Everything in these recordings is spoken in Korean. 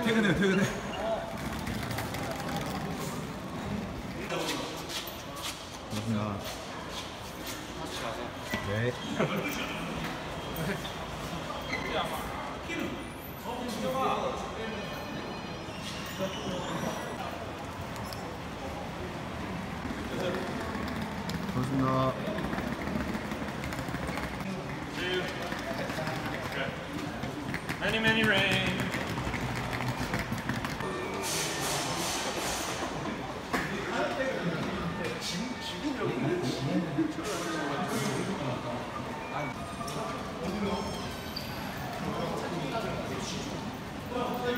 퇴근해요, 퇴근해. 그렇구나. 네. 고맙습니다. Many, many rain. 오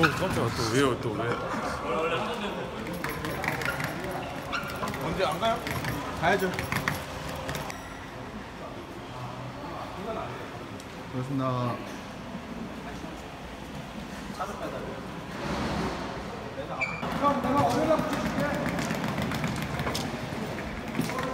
깜짝이야 또 왜요 또 왜? 언제 안 가요? 가야죠. 고맙습니다. 형, 내가. Thank you.